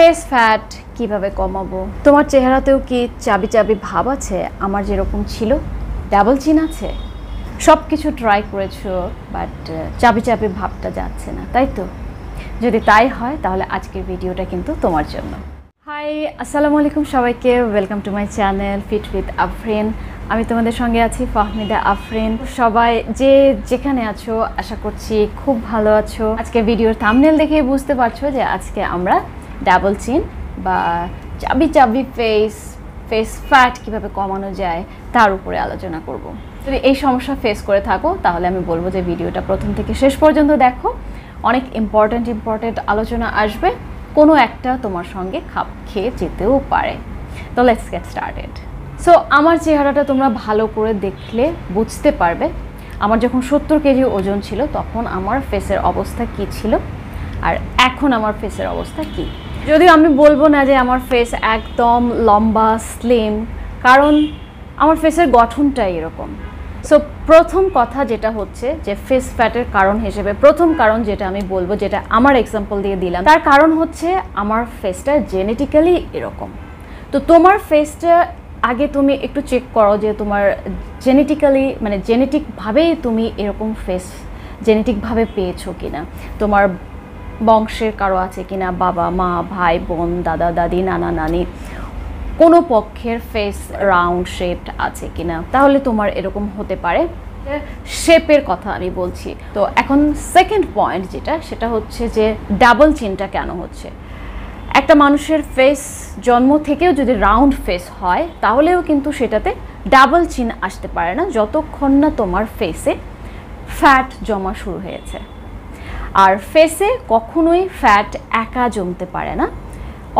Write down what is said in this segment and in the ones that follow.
Face fat কীভাবে কমাবো? তোমার চেহারাতেও কি চাবি চাবি ভাব আছে? আমার যেরকম ছিল ডাবল চিন আছে। সব কিছু ট্রাই করেছ বাট চাবি চাবি ভাবটা যাচ্ছে না, তাই তো? যদি তাই হয়, তাহলে আজকের ভিডিওটা কিন্তু তোমার জন্য। হাই আসসালামু আলাইকুম সবাইকে। Welcome to my channel fit with Afrin আমি তোমাদের সঙ্গে আছি, ফাহমিদা আফরিন। সবাই যে যেখানে আছো, আশা করছি খুব ভালো আছো। আজকে ভিডিওর থামনেল দেখে বুঝতে পারছ যে আজকে আমরা ডাবল চিন বা চাবি চাবি ফেস ফেস ফ্যাট কীভাবে কমানো যায়, তার উপরে আলোচনা করব। যদি এই সমস্যা ফেস করে থাকো, তাহলে আমি বলব যে ভিডিওটা প্রথম থেকে শেষ পর্যন্ত দেখো। অনেক ইম্পর্ট্যান্ট ইম্পর্ট্যান্ট আলোচনা আসবে। কোনো একটা তোমার সঙ্গে খাপ খেয়ে যেতেও পারে। তো লেটস গেট স্টার্টেড সো আমার চেহারাটা তোমরা ভালো করে দেখলে বুঝতে পারবে। আমার যখন সত্তর কেজি ওজন ছিল, তখন আমার ফেসের অবস্থা কী ছিল? আর এখন আমার ফেসের অবস্থা কী? যদিও আমি বলব না যে আমার ফেস একদম লম্বা স্লিম কারণ আমার ফেসের গঠনটাই এরকম। সো প্রথম কথা যেটা হচ্ছে যে ফেস ফ্যাটের কারণ হিসেবে, প্রথম কারণ যেটা আমি বলব, যেটা আমার এক্সাম্পল দিয়ে দিলাম, তার কারণ হচ্ছে আমার ফেসটা জেনেটিক্যালি এরকম। তো তোমার ফেসটা আগে তুমি একটু চেক করো যে তোমার জেনেটিক্যালি মানে জেনেটিকভাবেই তুমি এরকম ফেস জেনেটিকভাবে পেয়েছ কিনা। তোমার বংশের কারও আছে কিনা, বাবা, মা, ভাই, বোন, দাদা, দাদি, নানা, নানি, কোনো পক্ষের ফেস রাউন্ড শেপড আছে কিনা? তাহলে তোমার এরকম হতে পারে। শেপের কথা আমি বলছি। তো এখন সেকেন্ড পয়েন্ট যেটা, সেটা হচ্ছে যে ডাবল চিনটা কেন হচ্ছে? একটা মানুষের ফেস জন্ম থেকেও যদি রাউন্ড ফেস হয়, তাহলেও কিন্তু সেটাতে ডাবল চিন আসতে পারে না, যতক্ষণ না তোমার ফেসে ফ্যাট জমা শুরু হয়েছে। আর ফেসে কখনোই ফ্যাট একা জমতে পারে না।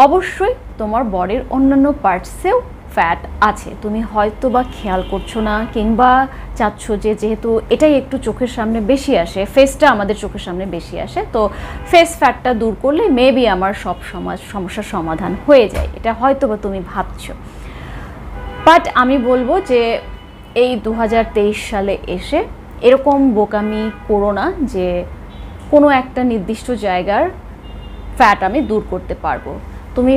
অবশ্যই তোমার বডির অন্যান্য পার্টসেও ফ্যাট আছে। তুমি হয়তো বা খেয়াল করছ না কিংবা চাচ্ছ যে যেহেতু এটাই একটু চোখের সামনে বেশি আসে ফেসটা আমাদের চোখের সামনে বেশি আসে, তো ফেস ফ্যাটটা দূর করলে মেবি আমার সব সমাজ সমস্যার সমাধান হয়ে যায়। এটা হয়তো বা তুমি ভাবছ। বাট আমি বলব যে এই দু হাজার তেইশ সালে এসে এরকম বোকামি করো না যে কোনো একটা নির্দিষ্ট জায়গার ফ্যাট আমি দূর করতে পারব। তুমি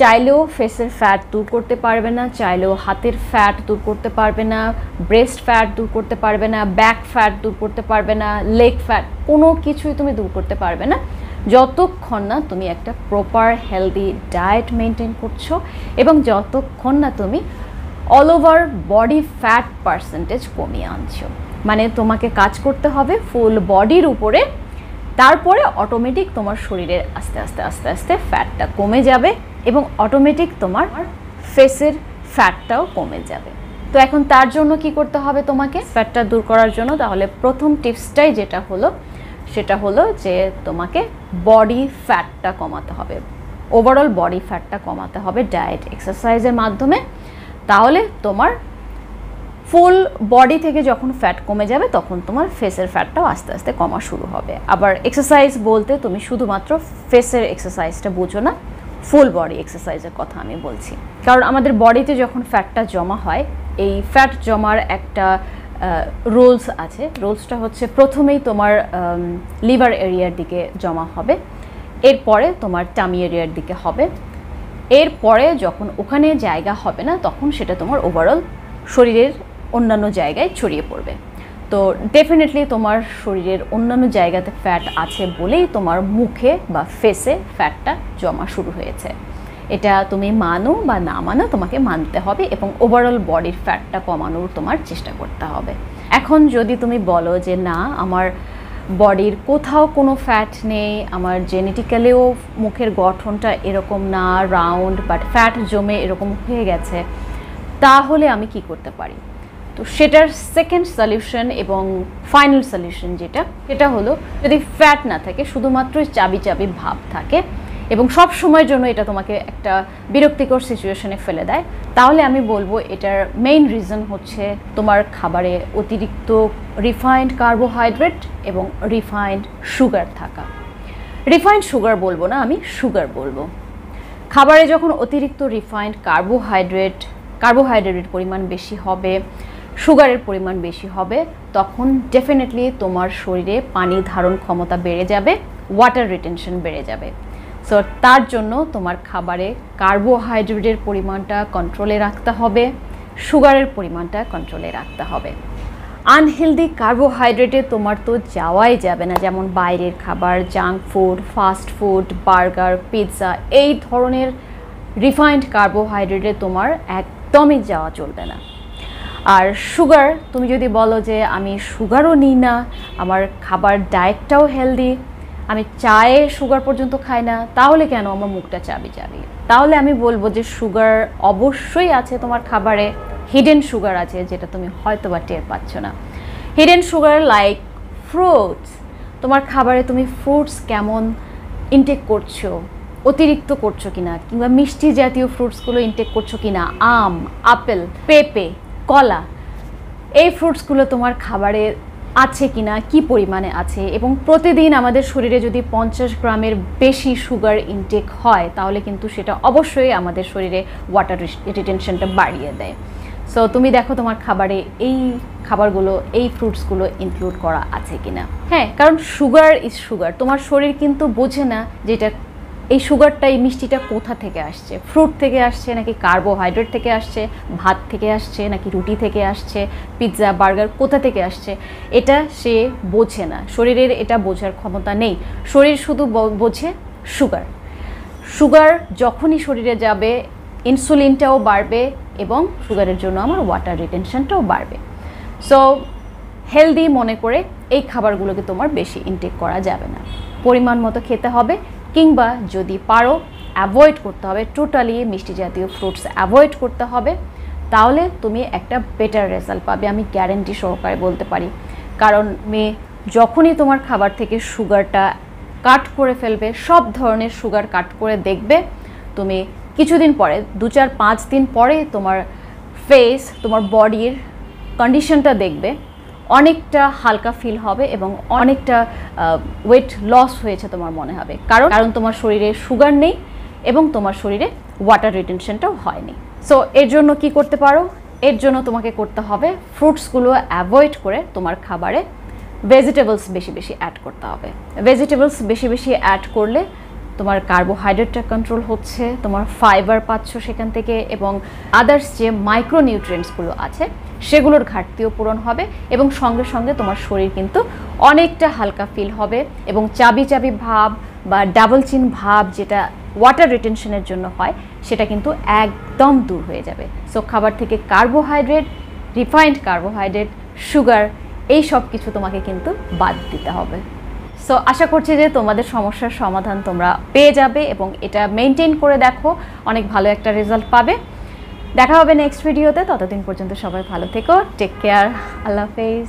চাইলেও ফেসের ফ্যাট দূর করতে পারবে না, চাইলেও হাতের ফ্যাট দূর করতে পারবে না ব্রেস্ট ফ্যাট দূর করতে পারবে না ব্যাক ফ্যাট দূর করতে পারবে না লেগ ফ্যাট কোনো কিছুই তুমি দূর করতে পারবে না। যতক্ষণ না তুমি একটা প্রপার হেলদি ডায়েট মেনটেন করছ এবং যতক্ষণ না তুমি all over body fat percentage কমিয়ে আনছো। মানে তোমাকে কাজ করতে হবে ফুল বডির উপরে তারপরে অটোমেটিক তোমার শরীরের আস্তে আস্তে আস্তে আস্তে ফ্যাটটা কমে যাবে এবং অটোমেটিক তোমার ফেসের ফ্যাটটাও কমে যাবে। তো এখন তার জন্য কি করতে হবে তোমাকে? ফ্যাটটা দূর করার জন্য তাহলে প্রথম টিপসটাই যেটা হলো, সেটা হলো যে তোমাকে বডি ফ্যাটটা কমাতে হবে। ওভারঅল বডি ফ্যাটটা কমাতে হবে ডায়েট এক্সারসাইজের মাধ্যমে। তাহলে তোমার ফুল বডি থেকে যখন ফ্যাট কমে যাবে, তখন তোমার ফেসের ফ্যাটটাও আস্তে আস্তে কমা শুরু হবে। আবার এক্সারসাইজ বলতে তুমি শুধুমাত্র ফেসের এক্সারসাইজটা বুঝো না ফুল বডি এক্সারসাইজের কথা আমি বলছি। কারণ আমাদের বডিতে যখন ফ্যাটটা জমা হয়, এই ফ্যাট জমার একটা রোলস আছে। রোলসটা হচ্ছে প্রথমেই তোমার লিভার এরিয়ার দিকে জমা হবে, এরপরে তোমার টামি এরিয়ার দিকে হবে। এরপরে যখন ওখানে জায়গা হবে না, তখন সেটা তোমার ওভারঅল শরীরের অন্যান্য জায়গায় ছড়িয়ে পড়বে। তো ডেফিনেটলি তোমার শরীরের অন্যান্য জায়গাতে ফ্যাট আছে বলেই তোমার মুখে বা ফেসে ফ্যাটটা জমা শুরু হয়েছে। এটা তুমি মানো বা না মানো তোমাকে মানতে হবে এবং ওভারঅল বডির ফ্যাটটা কমানোর তোমার চেষ্টা করতে হবে। এখন যদি তুমি বলো যে না, আমার বডির কোথাও কোনো ফ্যাট নেই, আমার জেনেটিক্যালিও মুখের গঠনটা এরকম না রাউন্ড বাট ফ্যাট জমে এরকম হয়ে গেছে, তাহলে আমি কি করতে পারি? তো সেটার সেকেন্ড সলিউশন এবং ফাইনাল সলিউশন যেটা, সেটা হলো যদি ফ্যাট না থাকে, শুধুমাত্র চাবি চাবি ভাব থাকে এবং সব সময়ের জন্য এটা তোমাকে একটা বিরক্তিকর সিচুয়েশনে ফেলে দেয়, তাহলে আমি বলব এটার মেইন রিজন হচ্ছে তোমার খাবারে অতিরিক্ত রিফাইন্ড কার্বোহাইড্রেট এবং রিফাইন্ড সুগার থাকা। রিফাইন্ড সুগার বলব না, আমি সুগার বলব। খাবারে যখন অতিরিক্ত রিফাইন্ড কার্বোহাইড্রেট কার্বোহাইড্রেটের পরিমাণ বেশি হবে সুগারের পরিমাণ বেশি হবে, তখন ডেফিনেটলি তোমার শরীরে পানি ধারণ ক্ষমতা বেড়ে যাবে ওয়াটার রিটেনশন বেড়ে যাবে। সো তার জন্য তোমার খাবারে কার্বোহাইড্রেটের পরিমাণটা কন্ট্রোলে রাখতে হবে, সুগারের পরিমাণটা কন্ট্রোলে রাখতে হবে। আনহেলদি কার্বোহাইড্রেটে তোমার তো যাওয়াই যাবে না, যেমন বাইরের খাবার junk food fast food burger pizza এই ধরনের রিফাইন্ড কার্বোহাইড্রেটে তোমার একদমই যাওয়া চলবে না। আর সুগার তুমি যদি বলো যে আমি সুগারও নিই না, আমার খাবার ডায়েটটাও হেলদি আমি চায়ে সুগার পর্যন্ত খাই না, তাহলে কেন আমার মুখটা চাবি চাবি? তাহলে আমি বলব যে সুগার অবশ্যই আছে তোমার খাবারে হিডেন সুগার আছে যেটা তুমি হয়তো বা টের পাচ্ছ না। হিডেন সুগার লাইক ফ্রুটস তোমার খাবারে তুমি ফ্রুটস কেমন ইনটেক করছ, অতিরিক্ত করছ কিনা, কিংবা মিষ্টি জাতীয় ফ্রুটসগুলো ইনটেক করছ কিনা, আম, আপেল, পেঁপে কলা, এই ফ্রুটসগুলো তোমার খাবারে আছে কিনা, কি পরিমাণে আছে? এবং প্রতিদিন আমাদের শরীরে যদি পঞ্চাশ গ্রামের বেশি সুগার ইনটেক হয়, তাহলে কিন্তু সেটা অবশ্যই আমাদের শরীরে ওয়াটার রিটেনশনটা বাড়িয়ে দেয়। সো তুমি দেখো তোমার খাবারে এই খাবারগুলো, এই ফ্রুটসগুলো ইনক্লুড করা আছে কি না হ্যাঁ কারণ সুগার ইজ সুগার তোমার শরীর কিন্তু বোঝে না যেটা এই সুগারটা, এই মিষ্টিটা কোথা থেকে আসছে? ফ্রুট থেকে আসছে, নাকি কার্বোহাইড্রেট থেকে আসছে, ভাত থেকে আসছে, নাকি রুটি থেকে আসছে, পিৎজা, বার্গার কোথা থেকে আসছে? এটা সে বোঝে না। শরীরের এটা বোঝার ক্ষমতা নেই। শরীর শুধু বোঝে সুগার। সুগার যখনই শরীরে যাবে, ইনসুলিনটাও বাড়বে এবং সুগারের জন্য আমার ওয়াটার রিটেনশনটাও বাড়বে। সো হেলদি মনে করে এই খাবারগুলোকে তোমার বেশি ইনটেক করা যাবে না। পরিমাণ মতো খেতে হবে কিংবা যদি পারো অ্যাভয়েড করতে হবে টোটালি মিষ্টি জাতীয় ফ্রুটস অ্যাভয়েড করতে হবে, তাহলে তুমি একটা বেটার রেজাল্ট পাবে, আমি গ্যারেন্টি সহকারে বলতে পারি। কারণ মেয়ে, যখনই তোমার খাবার থেকে সুগারটা কাট করে ফেলবে, সব ধরনের সুগার কাট করে দেখবে, তুমি কিছুদিন পরে, দু চার পাঁচ দিন পরে তোমার ফেস তোমার বডির কন্ডিশনটা দেখবে অনেকটা হালকা ফিল হবে এবং অনেকটা ওয়েট লস হয়েছে তোমার মনে হবে। কারণ কারণ তোমার শরীরে সুগার নেই এবং তোমার শরীরে ওয়াটার রিটেনশনটাও হয়নি। সো এর জন্য কি করতে পারো? এর জন্য তোমাকে করতে হবে ফ্রুটসগুলো অ্যাভয়েড করে তোমার খাবারে ভেজিটেবলস বেশি বেশি অ্যাড করতে হবে। ভেজিটেবলস বেশি বেশি অ্যাড করলে তোমার কার্বোহাইড্রেটটা কন্ট্রোল হচ্ছে, তোমার ফাইবার পাচ্ছ সেখান থেকে এবং আদার্স যে মাইক্রোনিউট্রিয়েন্টসগুলো আছে, সেগুলোর ঘাটতিও পূরণ হবে এবং সঙ্গে সঙ্গে তোমার শরীর কিন্তু অনেকটা হালকা ফিল হবে এবং চাবি চাবি ভাব বা ডাবল চিন ভাব যেটা ওয়াটার রিটেনশনের জন্য হয়, সেটা কিন্তু একদম দূর হয়ে যাবে। সো খাবার থেকে কার্বোহাইড্রেট রিফাইন্ড কার্বোহাইড্রেট সুগার এই সব কিছু তোমাকে কিন্তু বাদ দিতে হবে। সো আশা করছি যে তোমাদের সমস্যার সমাধান তোমরা পেয়ে যাবে এবং এটা মেনটেন করে দেখো, অনেক ভালো একটা রেজাল্ট পাবে। দেখা হবে নেক্সট ভিডিওতে ততদিন পর্যন্ত সবাই ভালো থেকো। টেক কেয়ার আল্লাহ হাফেজ।